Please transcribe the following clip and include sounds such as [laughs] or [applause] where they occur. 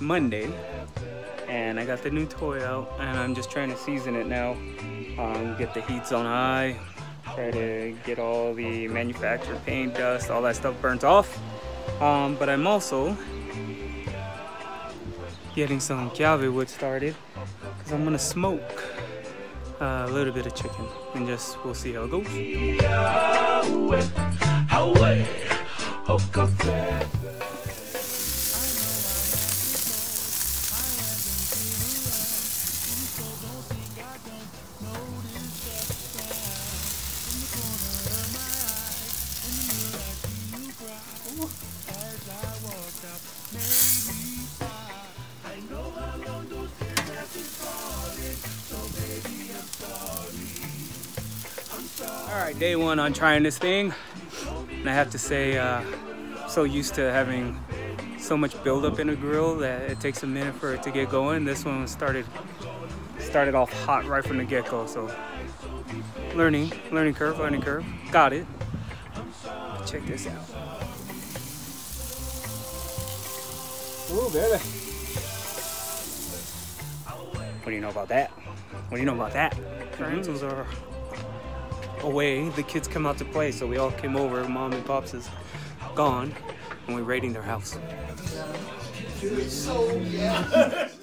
Monday, and I got the new toy out, and I'm just trying to season it now. Um, get the heats on high, try to get all the manufactured paint dust, all that stuff burnt off. Um, but I'm also getting some Kiawe wood started because I'm gonna smoke uh, a little bit of chicken and just we'll see how it goes. All right, day one on trying this thing. And I have to say, uh, so used to having so much buildup in a grill that it takes a minute for it to get going. This one started started off hot right from the get-go. So learning, learning curve, learning curve. Got it. Check this out. Ooh, baby. What do you know about that? What do you know about that? Rentals are away. The kids come out to play, so we all came over. Mom and pops is gone, and we're raiding their house. So, yeah. [laughs]